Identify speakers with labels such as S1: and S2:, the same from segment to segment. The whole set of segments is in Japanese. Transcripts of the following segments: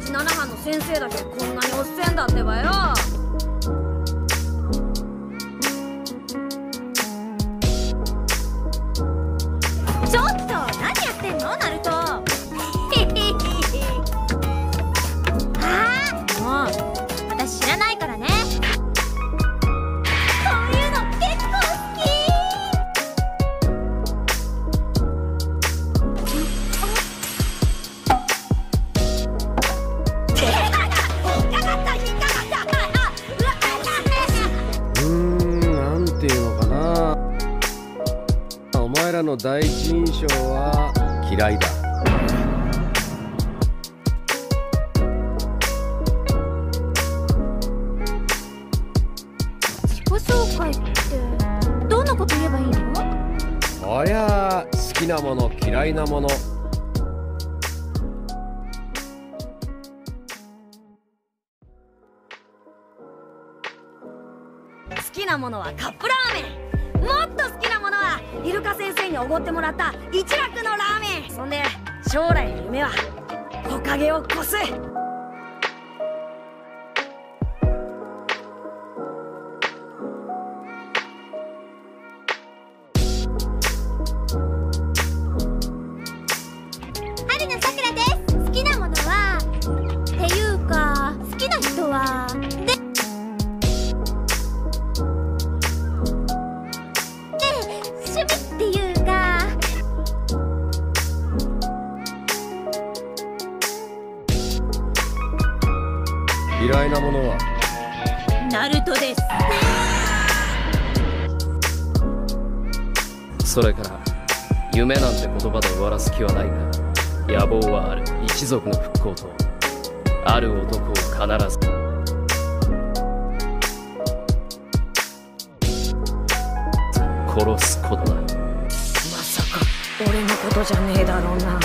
S1: 七班の先生だけこんなにおっせんだってばよ。
S2: の
S3: 第一印象は嫌いだ。
S2: 自己紹介ってどんなこと言えばいいの？
S3: おや好きなもの嫌いなもの。
S1: 好きなものはカップラーメンもっと好きなものはイルカ先生におごってもらった一楽のラーメン。そんで将来の夢は木陰を越す。
S3: 嫌いなものは？
S2: ナルトです。
S4: それから夢なんて言葉で終わらす気はないが野望はある一族の復興とある男を必ず。殺すことだ。
S1: まさか俺のことじゃねえだろうな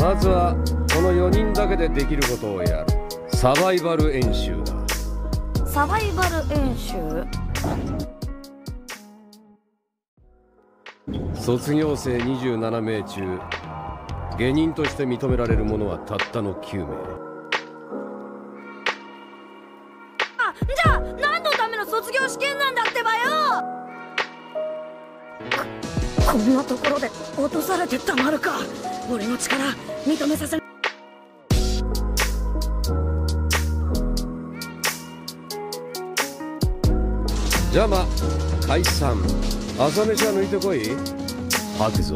S3: まずはこの4人だけでできることをやる。サバイバル演習だ。
S1: サバイバル演習？
S3: 卒業生27名中下人として認められる者はたったの9名。
S1: あじゃあ何のための卒業試験なんだってばよここんなところで落とされてたまるか。俺の力認めさせ
S3: じゃあま解散。朝飯は抜いてこい。吐くぞ